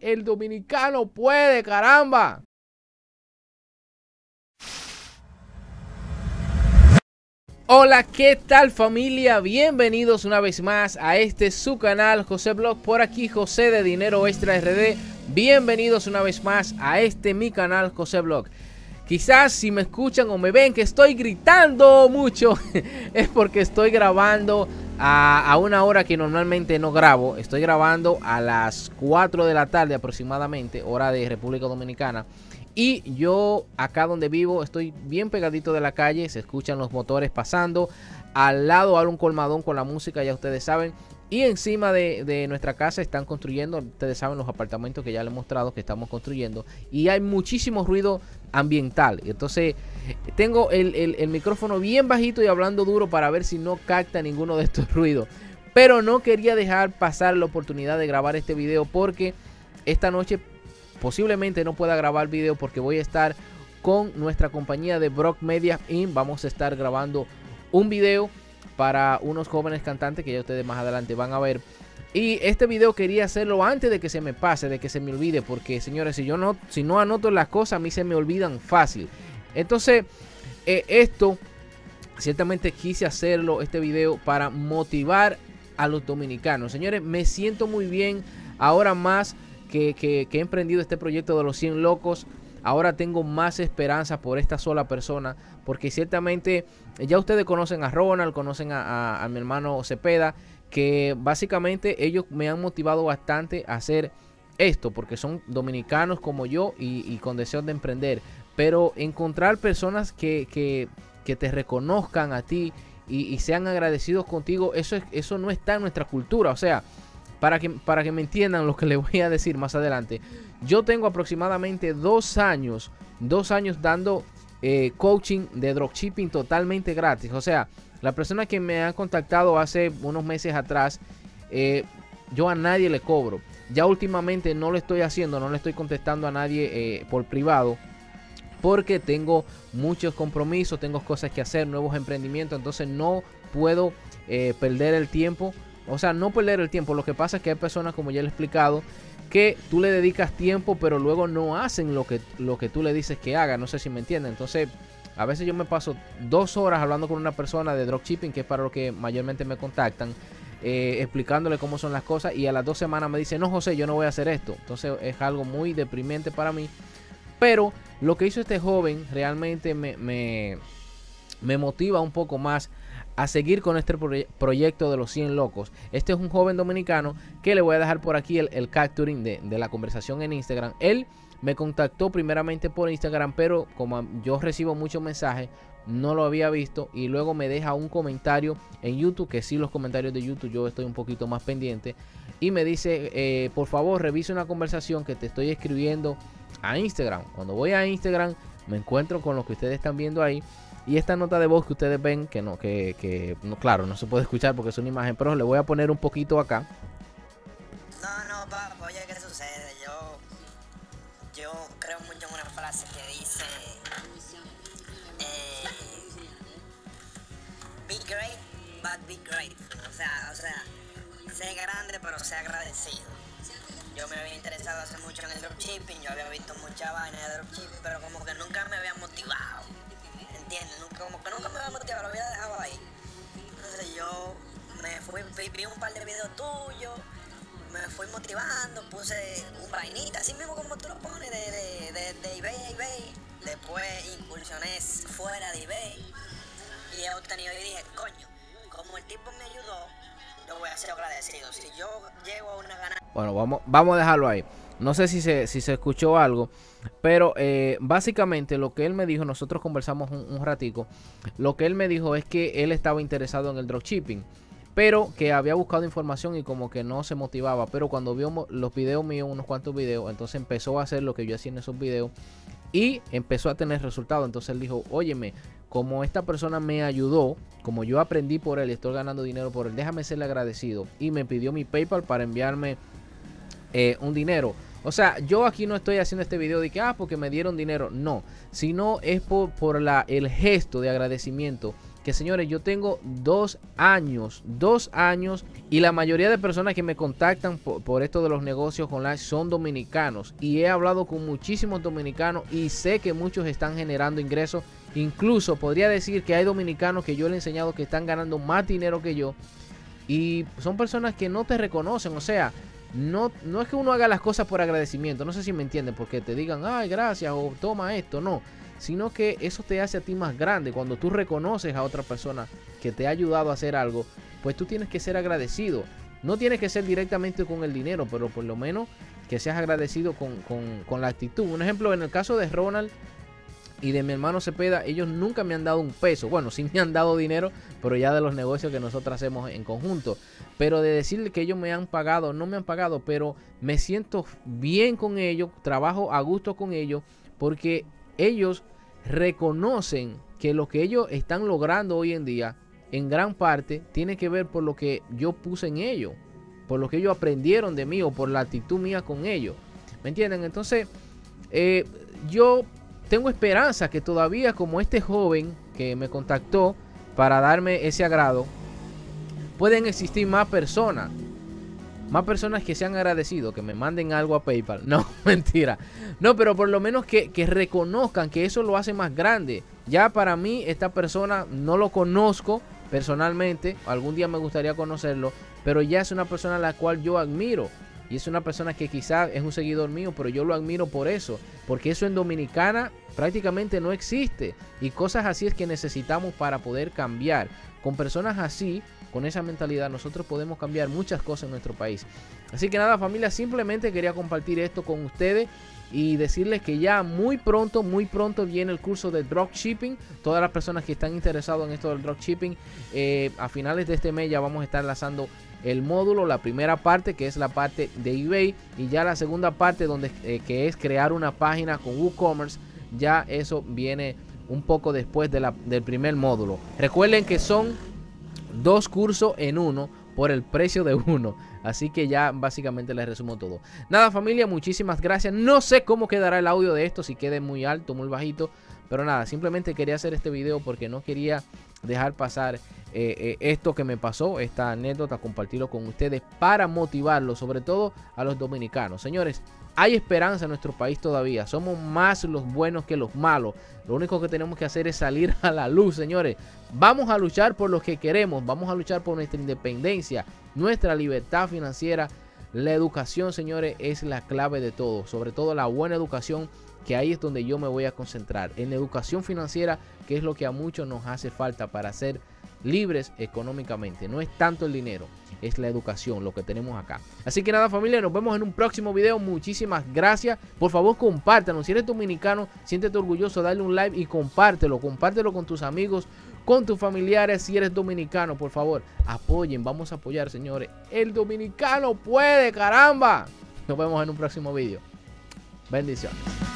El dominicano puede, caramba. Hola, ¿qué tal familia? Bienvenidos una vez más a este su canal José Blog. Por aquí José de Dinero Extra RD. Bienvenidos una vez más a este mi canal José Blog. Quizás si me escuchan o me ven que estoy gritando mucho es porque estoy grabando a, a, una hora que normalmente no grabo. Estoy grabando a las 4 de la tarde aproximadamente, hora de República Dominicana. Y yo acá donde vivo estoy bien pegadito de la calle, se escuchan los motores pasando. Al lado hay un colmadón con la música, ya ustedes saben. Y encima de, de, nuestra casa están construyendo, ustedes saben, los apartamentos que ya les he mostrado que estamos construyendo. Y hay muchísimo ruido ambiental. Entonces tengo el, el, el micrófono bien bajito y hablando duro para ver si no capta ninguno de estos ruidos. Pero no quería dejar pasar la oportunidad de grabar este video porque esta noche posiblemente no pueda grabar video porque voy a estar con nuestra compañía de Brock Media In. Vamos a estar grabando un video para unos jóvenes cantantes que ya ustedes más adelante van a ver. Y este video quería hacerlo antes de que se me pase, de que se me olvide, porque señores, si yo no, si no anoto las cosas, a mí se me olvidan fácil. Entonces, eh, esto, ciertamente quise hacerlo, este video, para motivar a los dominicanos. Señores, me siento muy bien ahora más que, que, que he emprendido este proyecto de los 100 locos. Ahora tengo más esperanza por esta sola persona. Porque ciertamente ya ustedes conocen a Ronald, conocen a, mi hermano Cepeda. Que básicamente ellos me han motivado bastante a hacer esto. Porque son dominicanos como yo y, con deseo de emprender. Pero encontrar personas que te reconozcan a ti y, y, sean agradecidos contigo, eso, es, eso no está en nuestra cultura. O sea, para que, para que me entiendan lo que les voy a decir más adelante. Yo tengo aproximadamente dos años, dos años dando eh, coaching de dropshipping totalmente gratis. O sea, la persona que me ha contactado hace unos meses atrás, eh, yo a nadie le cobro. Ya últimamente no lo estoy haciendo, no le estoy contestando a nadie eh, por privado. Porque tengo muchos compromisos, tengo cosas que hacer, nuevos emprendimientos. Entonces no puedo perder el tiempo o sea, no perder el tiempo. Lo que pasa es que hay personas, como ya le he explicado, que tú le dedicas tiempo, pero luego no hacen lo que, lo que tú le dices que haga. No sé si me entienden. Entonces, a veces yo me paso dos horas hablando con una persona de dropshipping, que es para lo que mayormente me contactan, eh, explicándole cómo son las cosas. Y a las dos semanas me dice, no, José, yo no voy a hacer esto. Entonces, es algo muy deprimente para mí. Pero lo que hizo este joven realmente me, me, me motiva un poco más a seguir con este proye proyecto de los 100 locos. Este es un joven dominicano que le voy a dejar por aquí el, capturing de, de, la conversación en Instagram. Él me contactó primeramente por Instagram, pero como yo recibo muchos mensajes, no lo había visto y luego me deja un comentario en YouTube, que sí los comentarios de YouTube yo estoy un poquito más pendiente, y me dice, eh, por favor revise una conversación que te estoy escribiendo a Instagram. Cuando voy a Instagram me encuentro con lo que ustedes están viendo ahí y esta nota de voz que ustedes ven, que no, que, que no, claro, no se puede escuchar porque es una imagen, pero le voy a poner un poquito acá. No, no, papá, oye, ¿qué sucede? Yo, yo creo mucho en una frase que dice, eh, be great, but be grateful. O sea, o sea, sé grande, pero sé agradecido. Yo me había interesado hace mucho en el dropshipping, yo había visto mucha vaina de dropshipping, pero como que nunca me había motivado. Como que nunca me había motivado, lo había dejado ahí. Entonces yo me fui, vi, vi un par de videos tuyos, me fui motivando, puse un vainita, así mismo como tú lo pones, de, de, de, de eBay a eBay. Después incursioné fuera de eBay y he obtenido y dije, coño, como el tipo me ayudó, yo voy a ser agradecido. Si yo llego a una ganancia... Bueno, vamos, vamos a dejarlo ahí. No sé si se, si se escuchó algo, pero eh, básicamente lo que él me dijo, nosotros conversamos un, un, ratico, lo que él me dijo es que él estaba interesado en el dropshipping, pero que había buscado información y como que no se motivaba, pero cuando vio los videos míos, unos cuantos videos, entonces empezó a hacer lo que yo hacía en esos videos y empezó a tener resultados, entonces él dijo, óyeme, como esta persona me ayudó, como yo aprendí por él y estoy ganando dinero por él, déjame serle agradecido. Y me pidió mi PayPal para enviarme eh, un dinero. O sea, yo aquí no estoy haciendo este video de que, ah, porque me dieron dinero. No, sino es por, por la, el gesto de agradecimiento que señores, yo tengo dos años, dos años y la mayoría de personas que me contactan por, esto de los negocios online son dominicanos y he hablado con muchísimos dominicanos y sé que muchos están generando ingresos. Incluso podría decir que hay dominicanos que yo le he enseñado que están ganando más dinero que yo y son personas que no te reconocen, o sea, no, no es que uno haga las cosas por agradecimiento, no sé si me entienden, porque te digan, ay, gracias o toma esto, no sino que eso te hace a ti más grande. Cuando tú reconoces a otra persona que te ha ayudado a hacer algo, pues tú tienes que ser agradecido. No tienes que ser directamente con el dinero, pero por lo menos que seas agradecido con, la actitud. Un ejemplo, en el caso de Ronald y de mi hermano Cepeda, ellos nunca me han dado un peso. Bueno, sí me han dado dinero, pero ya de los negocios que nosotros hacemos en conjunto. Pero de decirle que ellos me han pagado, no me han pagado, pero me siento bien con ellos, trabajo a gusto con ellos, porque ellos reconocen que lo que ellos están logrando hoy en día, en gran parte, tiene que ver por lo que yo puse en ellos, por lo que ellos aprendieron de mí o por la actitud mía con ellos. ¿Me entienden? Entonces, eh, yo tengo esperanza que todavía como este joven que me contactó para darme ese agrado, pueden existir más personas más personas que se han agradecido, que me manden algo a PayPal. No, mentira. No, pero por lo menos que, reconozcan que eso lo hace más grande. Ya para mí, esta persona no lo conozco personalmente. Algún día me gustaría conocerlo. Pero ya es una persona a la cual yo admiro. Y es una persona que quizás es un seguidor mío, pero yo lo admiro por eso. Porque eso en Dominicana prácticamente no existe. Y cosas así es que necesitamos para poder cambiar. Con personas así con esa mentalidad nosotros podemos cambiar muchas cosas en nuestro país. Así que nada familia, simplemente quería compartir esto con ustedes y decirles que ya muy pronto, muy pronto viene el curso de dropshipping. Todas las personas que están interesadas en esto del dropshipping, eh, a finales de este mes ya vamos a estar lanzando el módulo, la primera parte que es la parte de eBay y ya la segunda parte donde eh, que es crear una página con WooCommerce, ya eso viene un poco después de la, del primer módulo. Recuerden que son dos cursos en uno por el precio de uno. Así que ya básicamente les resumo todo. Nada familia, muchísimas gracias. No sé cómo quedará el audio de esto, si quede muy alto, muy bajito. Pero nada, simplemente quería hacer este video porque no quería dejar pasar eh, eh, esto que me pasó, esta anécdota, compartirlo con ustedes para motivarlo, sobre todo a los dominicanos. Señores, hay esperanza en nuestro país todavía. Somos más los buenos que los malos. Lo único que tenemos que hacer es salir a la luz, señores. Vamos a luchar por lo que queremos. Vamos a luchar por nuestra independencia, nuestra libertad financiera. La educación, señores, es la clave de todo. Sobre todo la buena educación, que ahí es donde yo me voy a concentrar. En educación financiera, que es lo que a muchos nos hace falta para ser libres económicamente. No es tanto el dinero, es la educación lo que tenemos acá. Así que nada familia, nos vemos en un próximo video. Muchísimas gracias. Por favor compártanos. Si eres dominicano, siéntete orgulloso, dale un like y compártelo. Compártelo con tus amigos, con tus familiares. Si eres dominicano, por favor, apoyen. Vamos a apoyar, señores. El dominicano puede, caramba. Nos vemos en un próximo video. Bendiciones.